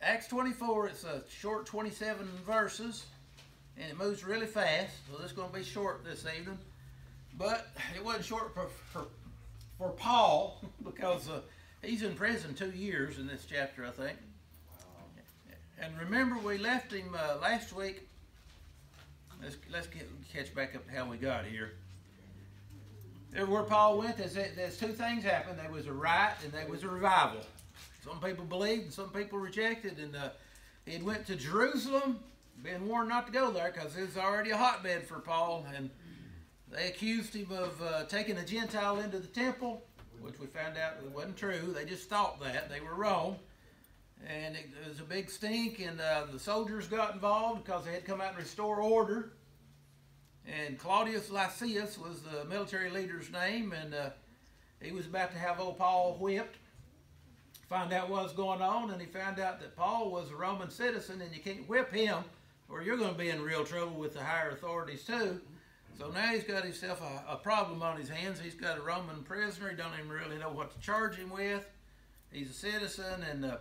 Acts 24, it's a short 27 verses, and it moves really fast, so this is going to be short this evening. But it wasn't short for, for, for Paul, because uh, he's in prison two years in this chapter, I think. And remember, we left him uh, last week. Let's, let's get, catch back up how we got here. Everywhere Paul went, there's, there's two things happened. There was a riot and there was a revival. Some people believed and some people rejected. And uh, he went to Jerusalem, been warned not to go there because it was already a hotbed for Paul. And they accused him of uh, taking a Gentile into the temple, which we found out wasn't true. They just thought that. They were wrong. And it, it was a big stink, and uh, the soldiers got involved because they had come out and restore order. And Claudius Lysias was the military leader's name, and uh, he was about to have old Paul whipped find out what was going on, and he found out that Paul was a Roman citizen, and you can't whip him, or you're going to be in real trouble with the higher authorities too. So now he's got himself a, a problem on his hands. He's got a Roman prisoner. He don't even really know what to charge him with. He's a citizen, and uh,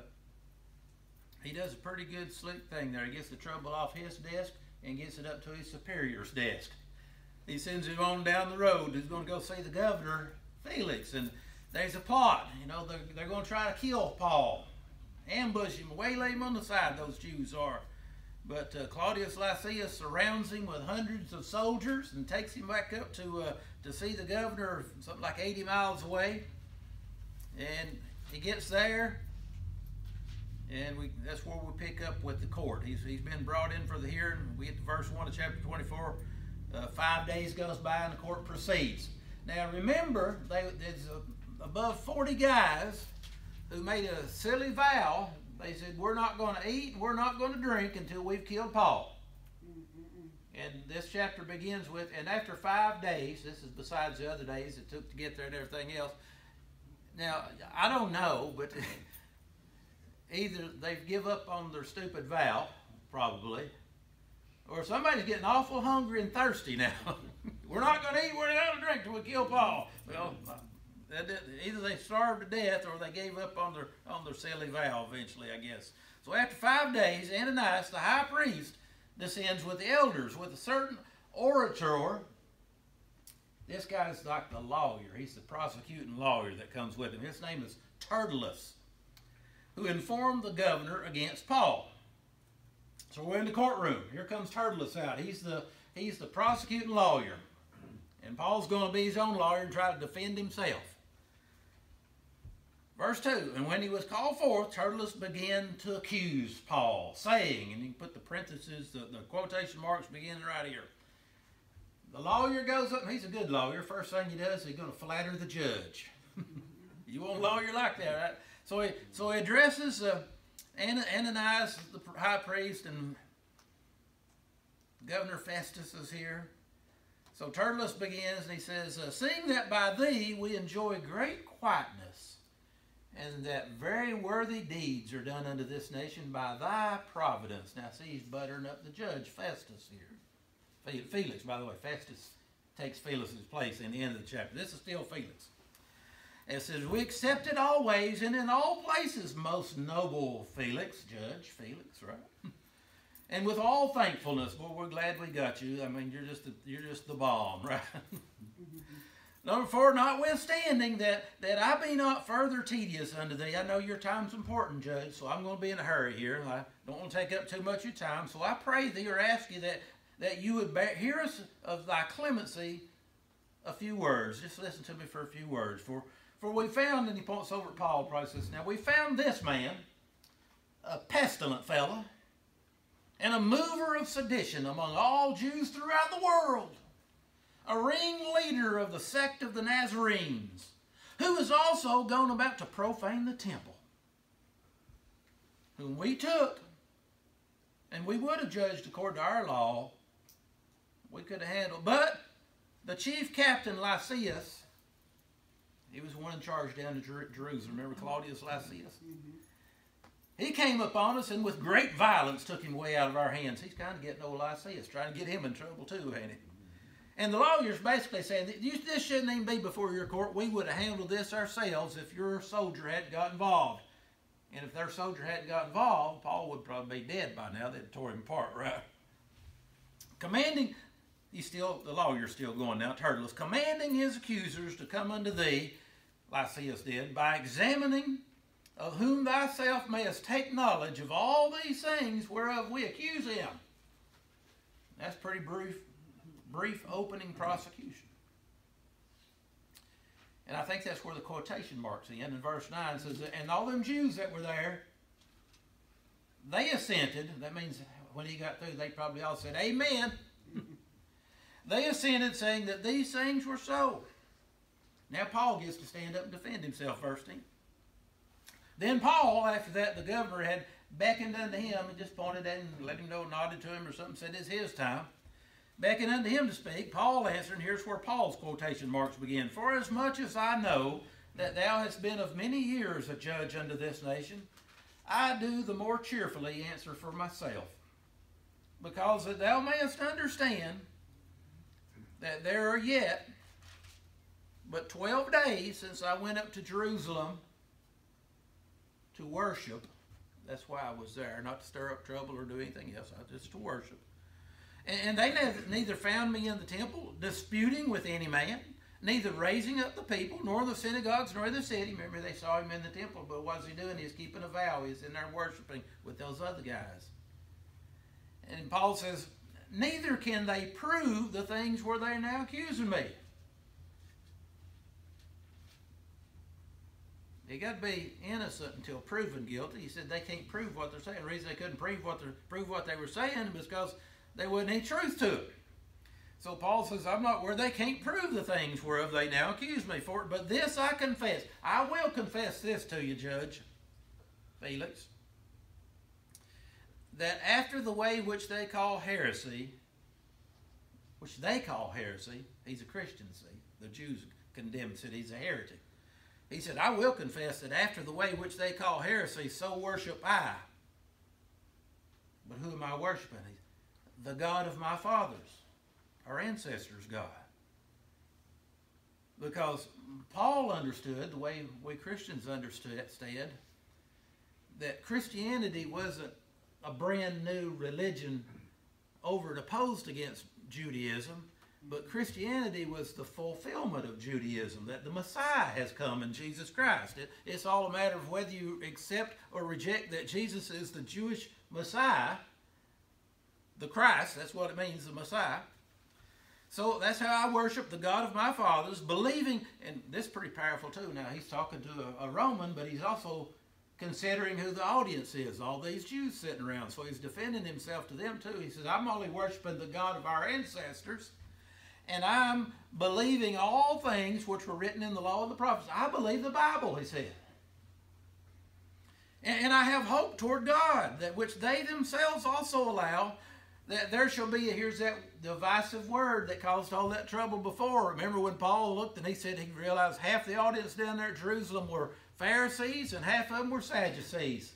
he does a pretty good slick thing there. He gets the trouble off his desk and gets it up to his superior's desk. He sends him on down the road. He's going to go see the governor, Felix, and there's a plot. You know, they're, they're going to try to kill Paul, ambush him, waylay him on the side, those Jews are. But uh, Claudius Lysias surrounds him with hundreds of soldiers and takes him back up to, uh, to see the governor, something like 80 miles away. And he gets there, and we, that's where we pick up with the court. He's, he's been brought in for the hearing. We get to verse 1 of chapter 24. Uh, five days goes by and the court proceeds. Now remember, they, there's a above 40 guys who made a silly vow. They said, We're not going to eat, we're not going to drink until we've killed Paul. And this chapter begins with, and after five days, this is besides the other days it took to get there and everything else. Now, I don't know, but either they've give up on their stupid vow, probably, or somebody's getting awful hungry and thirsty now. we're not going to eat, we're not going to drink till we kill Paul. Well, either they starved to death or they gave up on their on their silly vow eventually, I guess. So after five days, Ananias, the high priest, descends with the elders with a certain orator. This guy's like the lawyer. He's the prosecuting lawyer that comes with him. His name is Tertullus, who informed the governor against Paul. So we're in the courtroom. Here comes Tertullus out. He's the he's the prosecuting lawyer. And Paul's going to be his own lawyer and try to defend himself. Verse 2 And when he was called forth, Tertullus began to accuse Paul, saying, and you put the parentheses, the, the quotation marks begin right here. The lawyer goes up, and he's a good lawyer. First thing he does, he's going to flatter the judge. you want a lawyer like that, right? So he, so he addresses uh, Ananias, the high priest, and Governor Festus is here. So Tertullus begins, and he says, uh, Seeing that by thee we enjoy great quietness, and that very worthy deeds are done unto this nation by thy providence. Now, see, he's buttering up the judge, Festus, here. Felix, by the way, Festus takes Felix's place in the end of the chapter. This is still Felix. It says, We accept it always and in all places, most noble Felix, Judge Felix, right? and with all thankfulness, boy, we're glad we got you. I mean, you're just you're just the bomb, right? Number four, notwithstanding that, that I be not further tedious unto thee. I know your time's important, Judge, so I'm going to be in a hurry here. I don't want to take up too much of your time. So I pray thee or ask you that, that you would bear, hear us of thy clemency a few words. Just listen to me for a few words. For, for we found, and he points over at Paul, process. Now, we found this man, a pestilent fellow, and a mover of sedition among all Jews throughout the world a ringleader of the sect of the Nazarenes, who was also gone about to profane the temple, whom we took, and we would have judged according to our law, we could have handled. But the chief captain Lysias, he was one in charge down to Jerusalem. Remember Claudius Lysias? Mm-hmm. He came upon us and with great violence took him way out of our hands. He's kind of getting old Lysias, trying to get him in trouble too, ain't he? And the lawyer's basically saying, this shouldn't even be before your court. We would have handled this ourselves if your soldier hadn't got involved. And if their soldier hadn't got involved, Paul would probably be dead by now. They'd tore him apart, right? Commanding, he's still, the lawyer's still going now, Tertullus, commanding his accusers to come unto thee, Lysias did, by examining of whom thyself mayest take knowledge of all these things whereof we accuse him. That's pretty brief, brief opening prosecution. And I think that's where the quotation marks end. In verse 9 says, And all them Jews that were there, they assented. That means when he got through, they probably all said, Amen. they assented, saying that these things were so. Now Paul gets to stand up and defend himself, verse 10. Then Paul, after that, the governor had beckoned unto him and just pointed at him, and let him know, nodded to him or something, said it's his time beckoned unto him to speak, Paul answered, and here's where Paul's quotation marks begin. For as much as I know that thou hast been of many years a judge unto this nation, I do the more cheerfully answer for myself, because that thou mayest understand that there are yet but twelve days since I went up to Jerusalem to worship. That's why I was there, not to stir up trouble or do anything else, just to worship. And they neither found me in the temple disputing with any man, neither raising up the people, nor the synagogues, nor the city. Remember, they saw him in the temple, but what is he doing? He's keeping a vow. He's in there worshiping with those other guys. And Paul says, neither can they prove the things where they're now accusing me. They got to be innocent until proven guilty. He said they can't prove what they're saying. The reason they couldn't prove what, prove what they were saying was because there wasn't any truth to it. So Paul says, I'm not where they can't prove the things whereof they now accuse me for it, but this I confess. I will confess this to you, Judge Felix, that after the way which they call heresy, which they call heresy, he's a Christian, see. The Jews condemned, said he's a heretic. He said, I will confess that after the way which they call heresy, so worship I. But who am I worshiping? The God of my fathers, our ancestors' God. Because Paul understood, the way we Christians understood, that Christianity wasn't a brand new religion over and opposed against Judaism, but Christianity was the fulfillment of Judaism, that the Messiah has come in Jesus Christ. It, it's all a matter of whether you accept or reject that Jesus is the Jewish Messiah the Christ, that's what it means, the Messiah. So that's how I worship the God of my fathers, believing, and this is pretty powerful too. Now he's talking to a, a, Roman, but he's also considering who the audience is, all these Jews sitting around. So he's defending himself to them too. He says, I'm only worshiping the God of our ancestors, and I'm believing all things which were written in the law of the prophets. I believe the Bible, he said. And, and I have hope toward God, that which they themselves also allow that there shall be, here's that divisive word that caused all that trouble before. Remember when Paul looked and he said he realized half the audience down there at Jerusalem were Pharisees and half of them were Sadducees.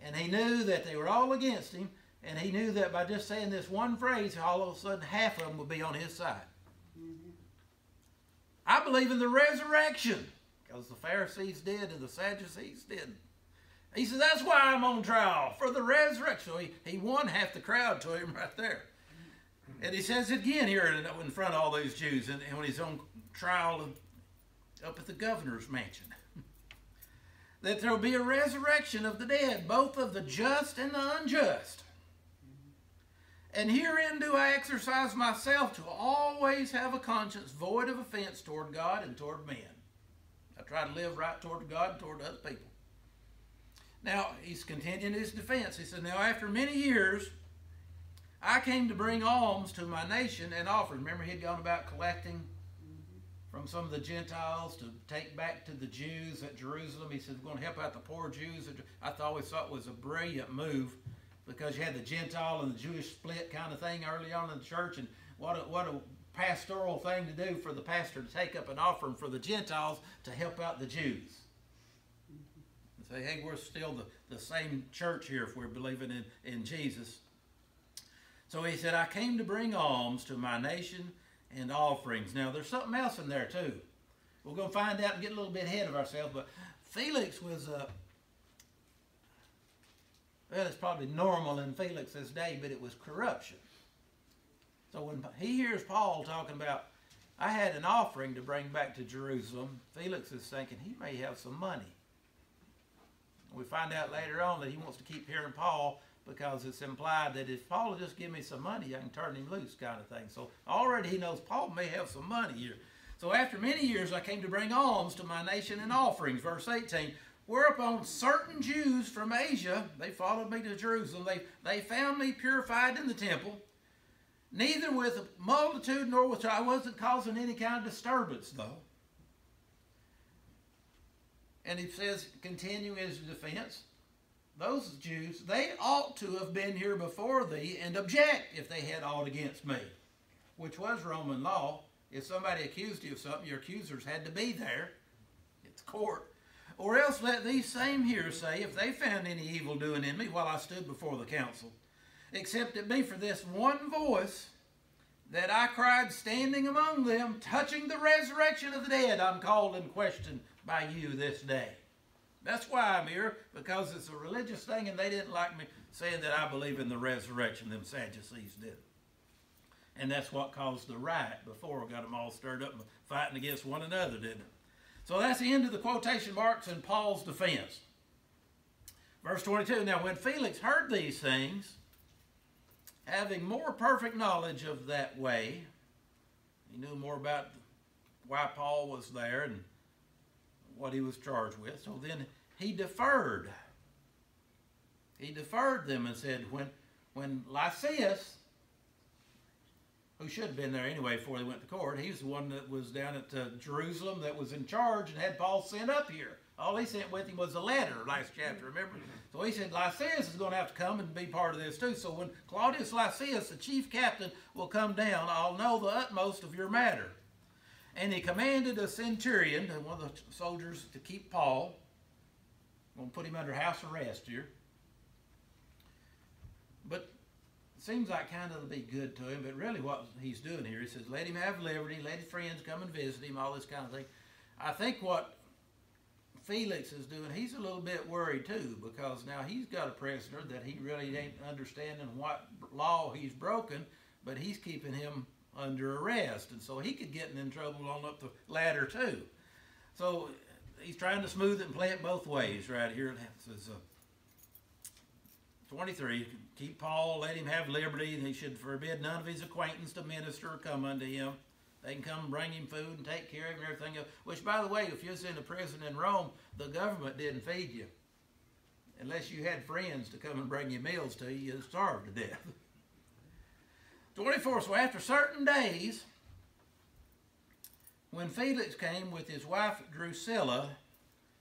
And he knew that they were all against him, and he knew that by just saying this one phrase, all of a sudden half of them would be on his side. Mm-hmm. I believe in the resurrection, because the Pharisees did and the Sadducees didn't. He says, That's why I'm on trial for the resurrection. So he, he won half the crowd to him right there. And he says it again here in front of all those Jews and, and when he's on trial up at the governor's mansion. that there will be a resurrection of the dead, both of the just and the unjust. And herein do I exercise myself to always have a conscience void of offense toward God and toward men. I try to live right toward God and toward other people. Now, he's continuing his defense. He said, Now, after many years, I came to bring alms to my nation and offered. Remember, he had gone about collecting from some of the Gentiles to take back to the Jews at Jerusalem. He said, We're going to help out the poor Jews. I always thought it was a brilliant move because you had the Gentile and the Jewish split kind of thing early on in the church. And what a, what a pastoral thing to do for the pastor to take up an offering for the Gentiles to help out the Jews say, hey, we're still the, the same church here if we're believing in, in Jesus. So he said, I came to bring alms to my nation and offerings. Now, there's something else in there, too. We'll go find out and get a little bit ahead of ourselves, but Felix was, uh, well, it's probably normal in Felix's day, but it was corruption. So when he hears Paul talking about, I had an offering to bring back to Jerusalem, Felix is thinking he may have some money. We find out later on that he wants to keep hearing Paul because it's implied that if Paul will just give me some money, I can turn him loose, kind of thing. So already he knows Paul may have some money here. So after many years, I came to bring alms to my nation and offerings. Verse 18. Whereupon certain Jews from Asia, they followed me to Jerusalem. They, they found me purified in the temple, neither with a multitude nor with I wasn't causing any kind of disturbance, though. And he says, continuing his defense, those Jews, they ought to have been here before thee and object if they had aught against me, which was Roman law. If somebody accused you of something, your accusers had to be there. It's court. Or else let these same here say, if they found any evil doing in me while I stood before the council, except it be for this one voice that I cried standing among them, touching the resurrection of the dead, I'm called in question by you this day. That's why I'm here, because it's a religious thing, and they didn't like me saying that I believe in the resurrection. Them Sadducees did. And that's what caused the riot before, got them all stirred up fighting against one another, didn't it? So that's the end of the quotation marks in Paul's defense. Verse 22 Now, when Felix heard these things, having more perfect knowledge of that way, he knew more about why Paul was there and what he was charged with. So then he deferred. He deferred them and said, when, when Lysias, who should have been there anyway before they went to court, he's the one that was down at uh, Jerusalem that was in charge and had Paul sent up here. All he sent with him was a letter, last chapter, remember? So he said, Lysias is going to have to come and be part of this too. So when Claudius Lysias, the chief captain, will come down, I'll know the utmost of your matter. And he commanded a centurion, one of the soldiers, to keep Paul. I'm going to put him under house arrest here. But it seems like kind of to be good to him, but really what he's doing here, he says, let him have liberty, let his friends come and visit him, all this kind of thing. I think what Felix is doing, he's a little bit worried too, because now he's got a prisoner that he really ain't understanding what law he's broken, but he's keeping him under arrest, and so he could get in trouble on up the ladder too. So he's trying to smooth it and play it both ways right here. It says uh, 23, keep Paul, let him have liberty, he should forbid none of his acquaintance to minister or come unto him. They can come bring him food and take care of him and everything else. Which, by the way, if you was in a prison in Rome, the government didn't feed you. Unless you had friends to come and bring you meals to you, you'd starve to death. 24. So after certain days, when Felix came with his wife Drusilla,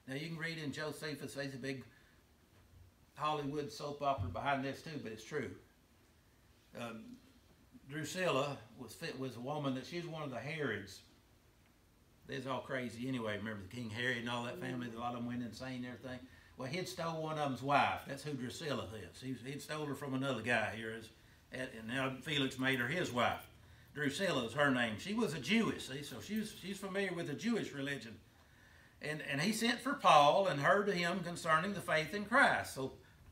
now you can read in Josephus, there's a big Hollywood soap opera behind this too, but it's true. Um, Drusilla was fit was a woman that she's one of the Herods. They's all crazy anyway. Remember the King Herod and all that family? A lot of them went insane and everything. Well, he'd stole one of them's wife. That's who Drusilla is. He'd stole her from another guy here. And now Felix made her his wife. Drusilla is her name. She was a Jewess, see, so she's she's familiar with the Jewish religion. And and he sent for Paul and heard to him concerning the faith in Christ. So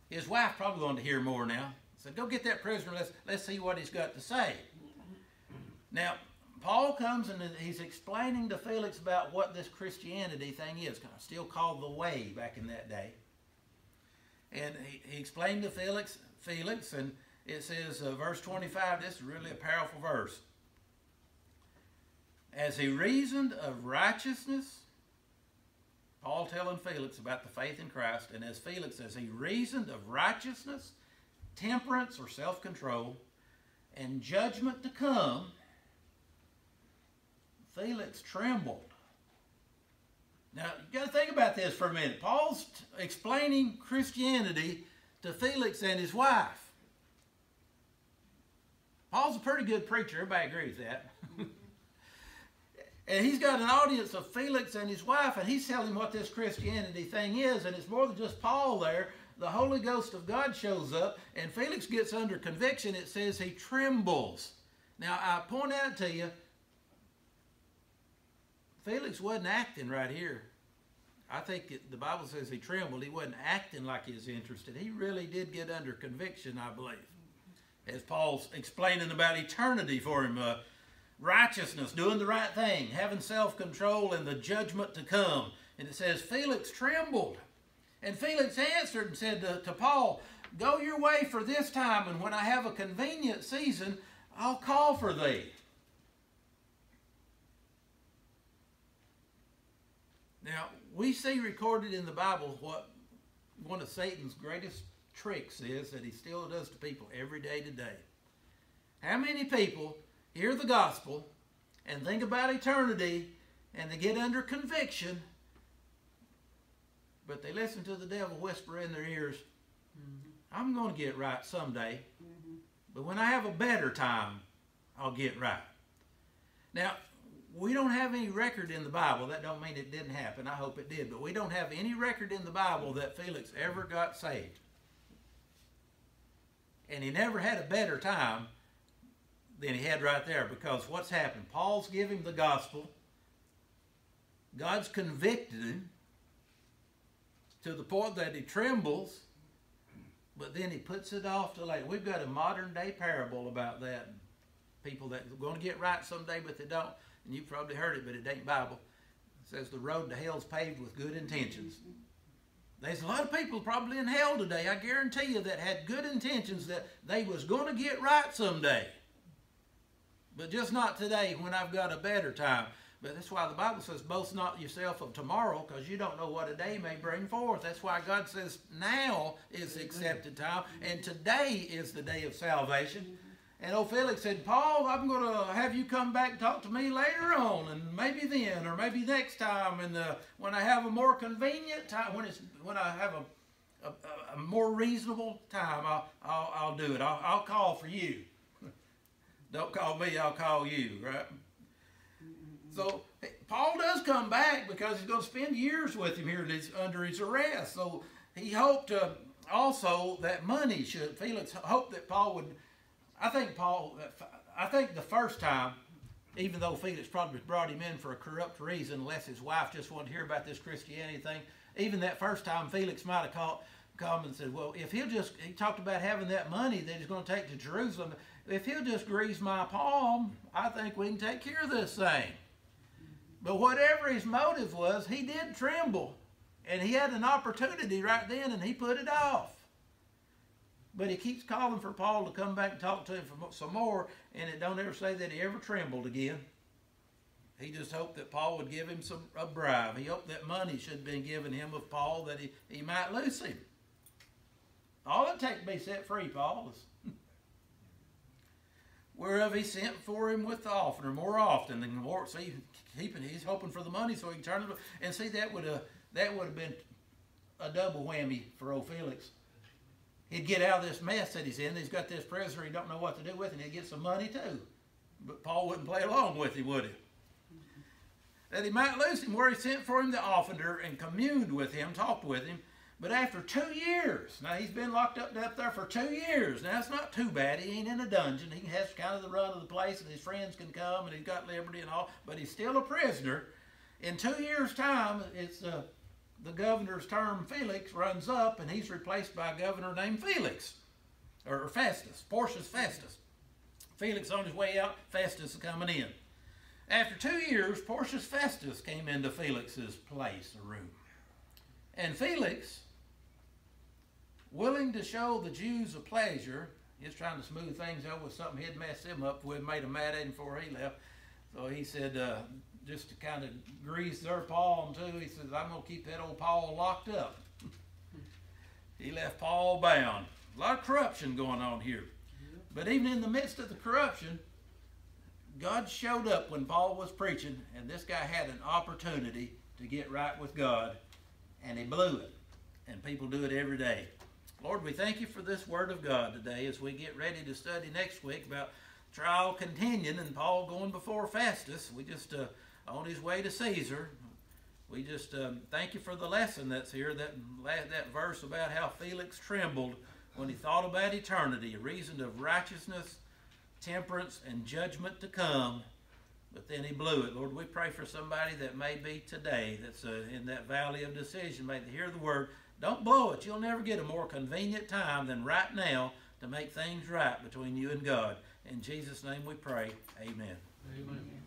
his wife probably wanted to hear more now. Said, go get that prisoner, let's let's see what he's got to say. Now, Paul comes and he's explaining to Felix about what this Christianity thing is, still called the way back in that day. And he, he explained to Felix, Felix, and it says, uh, verse 25, this is really a powerful verse. As he reasoned of righteousness, Paul telling Felix about the faith in Christ, and as Felix, as he reasoned of righteousness, temperance or self control, and judgment to come, Felix trembled. Now, you got to think about this for a minute. Paul's explaining Christianity to Felix and his wife. Paul's a pretty good preacher. Everybody agrees with that. and he's got an audience of Felix and his wife, and he's telling what this Christianity thing is. And it's more than just Paul there. The Holy Ghost of God shows up, and Felix gets under conviction. It says he trembles. Now, I point out to you, Felix wasn't acting right here. I think it, the Bible says he trembled. He wasn't acting like he was interested. He really did get under conviction, I believe. As Paul's explaining about eternity for him, uh, righteousness, doing the right thing, having self control, and the judgment to come. And it says, Felix trembled. And Felix answered and said to, to Paul, Go your way for this time, and when I have a convenient season, I'll call for thee. Now, we see recorded in the Bible what one of Satan's greatest tricks is that he still does to people every day today. How many people hear the gospel and think about eternity and they get under conviction, but they listen to the devil whisper in their ears, mm-hmm. I'm going to get right someday, mm-hmm. but when I have a better time, I'll get right. Now, we don't have any record in the Bible. That don't mean it didn't happen. I hope it did. But we don't have any record in the Bible that Felix ever got saved. And he never had a better time than he had right there because what's happened? Paul's giving the gospel. God's convicted him to the point that he trembles, but then he puts it off to later. We've got a modern day parable about that. People that are going to get right someday, but they don't and you've probably heard it, but it ain't Bible. It says the road to hell's paved with good intentions. There's a lot of people probably in hell today, I guarantee you, that had good intentions that they was going to get right someday. But just not today when I've got a better time. But that's why the Bible says, boast not yourself of tomorrow, because you don't know what a day may bring forth. That's why God says now is the accepted time, and today is the day of salvation. And old Felix said, Paul, I'm going to have you come back and talk to me later on, and maybe then, or maybe next time, and uh, when I have a more convenient time, when it's when I have a, a, a more reasonable time, I'll, I'll, I'll do it. I'll, I'll call for you. Don't call me, I'll call you, right? So Paul does come back because he's going to spend years with him here under his arrest. So he hoped uh, also that money should, Felix hoped that Paul would I think Paul, I think the first time, even though Felix probably brought him in for a corrupt reason, unless his wife just wanted to hear about this Christianity thing, even that first time, Felix might have come and said, well, if he'll just, he talked about having that money that he's going to take to Jerusalem. If he'll just grease my palm, I think we can take care of this thing. But whatever his motive was, he did tremble. And he had an opportunity right then, and he put it off. But he keeps calling for Paul to come back and talk to him for some more, and it don't ever say that he ever trembled again. He just hoped that Paul would give him some a bribe. He hoped that money should have been given him of Paul that he, he might lose him. All it takes to be set free, Paul, is whereof he sent for him with the oftener, more often than more. See, keeping he's hoping for the money so he can turn it. And see, that would have that would have been a double whammy for old Felix he'd get out of this mess that he's in. He's got this prisoner he don't know what to do with, and he'd get some money too. But Paul wouldn't play along with him, would he? That he might lose him, where he sent for him the offender and communed with him, talked with him. But after two years, now he's been locked up up there for two years. Now it's not too bad. He ain't in a dungeon. He has kind of the run of the place, and his friends can come, and he's got liberty and all. But he's still a prisoner. In two years' time, it's uh, the governor's term, Felix, runs up and he's replaced by a governor named Felix, or Festus, Porcius Festus. Felix on his way out, Festus is coming in. After two years, Porcius Festus came into Felix's place or room. And Felix, willing to show the Jews a pleasure, he's trying to smooth things over with something he'd messed him up with, made him mad at him before he left. So he said, uh, just to kind of grease their palm too. He says, I'm going to keep that old Paul locked up. he left Paul bound. A lot of corruption going on here. But even in the midst of the corruption, God showed up when Paul was preaching, and this guy had an opportunity to get right with God, and he blew it. And people do it every day. Lord, we thank you for this word of God today as we get ready to study next week about trial continuing and Paul going before Festus. We just uh, on his way to Caesar. We just um, thank you for the lesson that's here, that, that verse about how Felix trembled when he thought about eternity, a reason of righteousness, temperance, and judgment to come. but then he blew it. Lord, we pray for somebody that may be today that's uh, in that valley of decision. May they hear the word. Don't blow it. You'll never get a more convenient time than right now to make things right between you and God. In Jesus' name we pray. Amen. Amen.